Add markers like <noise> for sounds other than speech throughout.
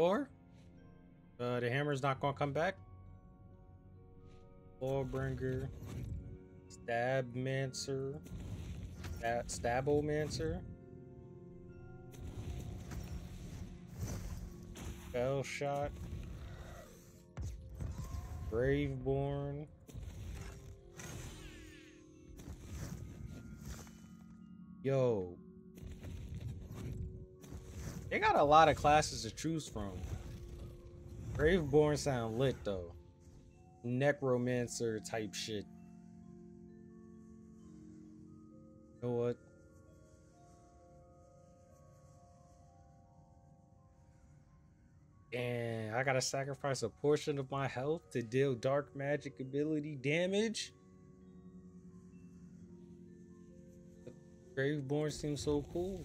Or uh, the hammer's not gonna come back. Clawbringer, Stabmancer, Stab Stabbomancer, Spell Shot, Graveborn. Yo. They got a lot of classes to choose from. Graveborn sound lit though. Necromancer type shit. You know what? And I gotta sacrifice a portion of my health to deal dark magic ability damage. Graveborn seems so cool.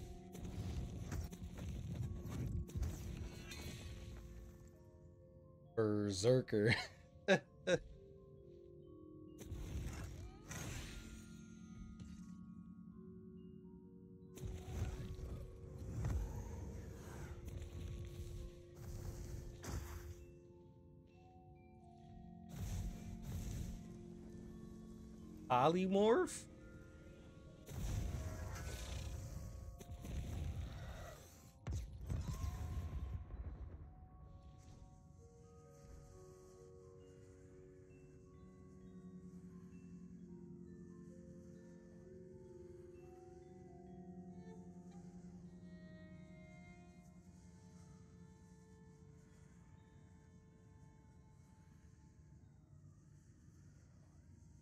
Berserker. <laughs> Polymorph?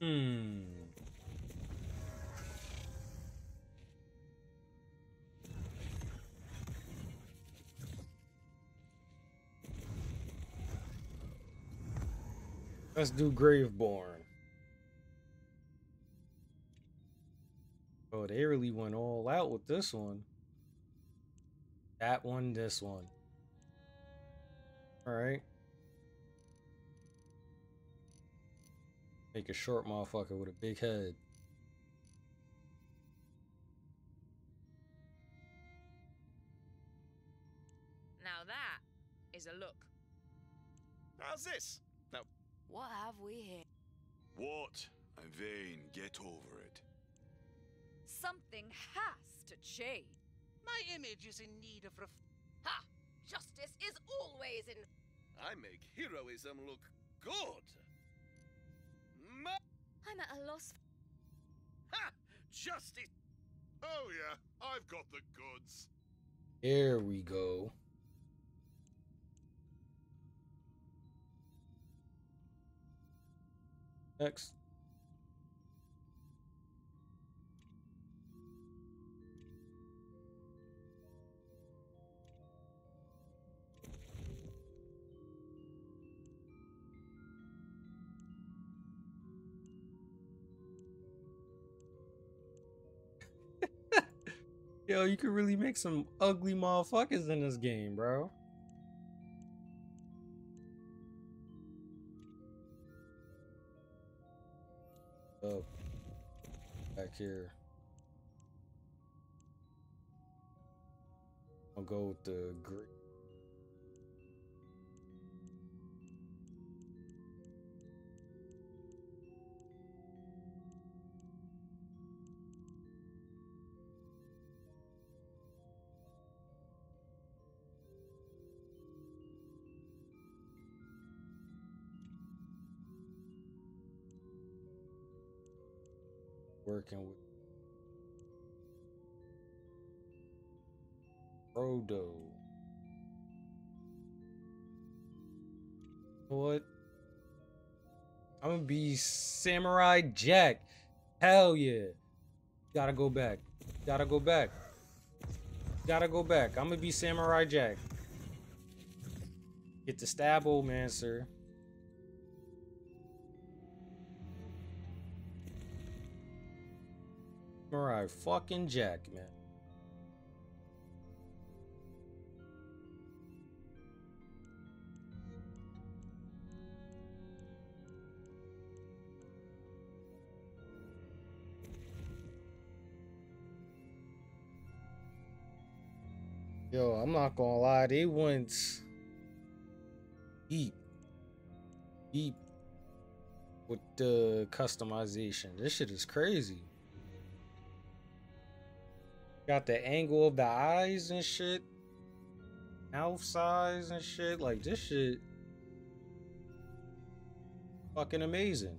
Hmm. Let's do Graveborn. Oh, they really went all out with this one. That one, this one. All right. Make a short motherfucker with a big head. Now that is a look. How's this? Now, What have we here? What? I'm vain. Get over it. Something has to change. My image is in need of ref. Ha! Justice is always in. I make heroism look good. Ma- I'm at a loss. ha! Justice. Oh, yeah. I've got the goods. There we go. Next. Yo, you could really make some ugly motherfuckers in this game, bro. Up. Back here. I'll go with the green. Working with know What? I'm gonna be Samurai Jack. Hell yeah. Gotta go back. Gotta go back. Gotta go back. I'm gonna be Samurai Jack. Get the stab old man, sir. Samurai fucking Jack, man. Yo, I'm not gonna lie, they went deep, deep with the customization. This shit is crazy. Got the angle of the eyes and shit, mouth size and shit. Like this shit, fucking amazing.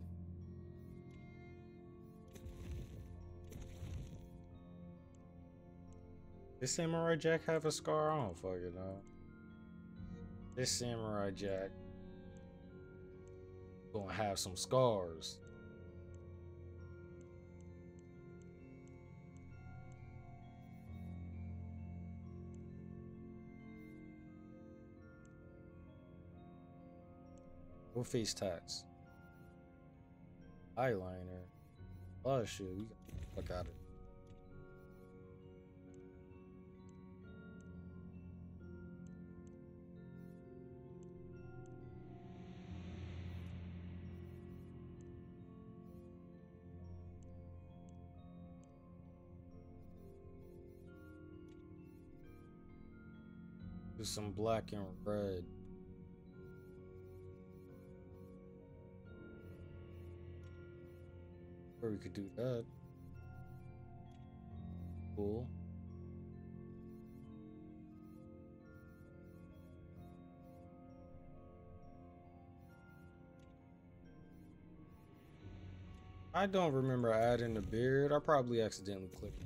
This Samurai Jack have a scar? I don't fucking know. This Samurai Jack gonna have some scars. No face tats. Eyeliner. Oh shit, we got fuck out of some black and red. Or we could do that. Cool. I don't remember adding the beard. I probably accidentally clicked.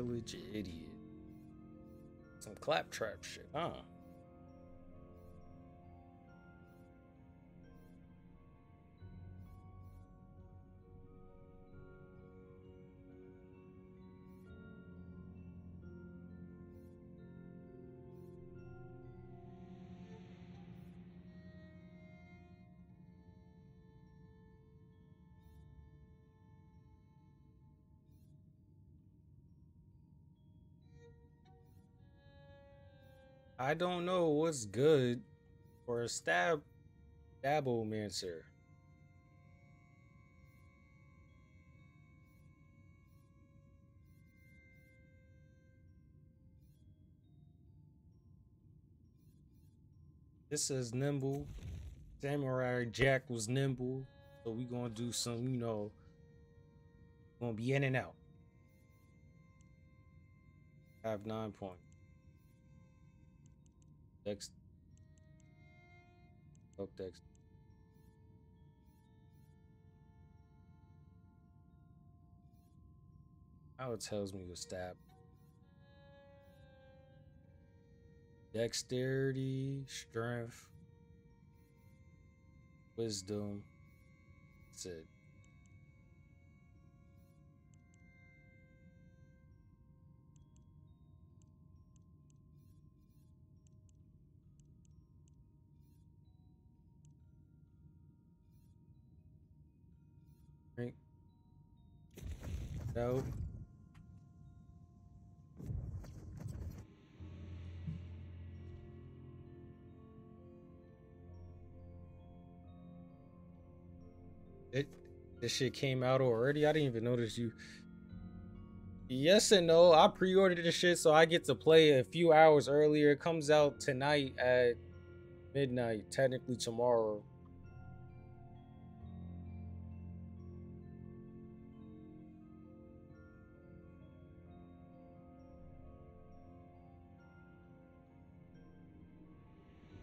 Village idiot. Some claptrap shit, huh? I don't know what's good for a stab dabomancer. This is nimble. Samurai Jack was nimble. So we gonna do some, you know, gonna be in and out. I Have nine points. Dex. Fuck Dex. Now it tells me to stab. Dexterity, strength, wisdom. That's it. No. It this shit came out already. I didn't even notice you. Yes and no. I pre-ordered this shit so I get to play a few hours earlier. It comes out tonight at midnight, technically tomorrow.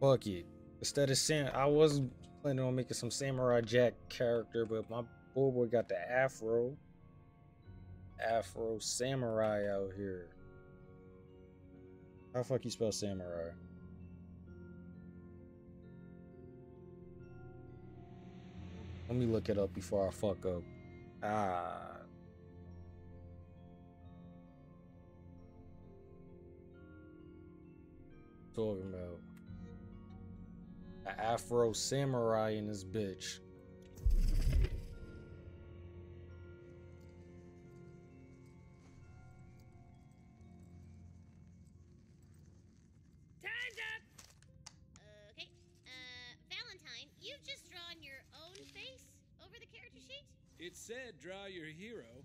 Fuck it. Instead of Sam, I was planning on making some Samurai Jack character, but my boy boy got the afro. Afro Samurai out here. How fuck you spell samurai? Let me look it up before I fuck up. Ah. Talking about a Afro samurai in this bitch. Time's up! Okay, uh, Valentine, you've just drawn your own face over the character sheet? It said draw your hero,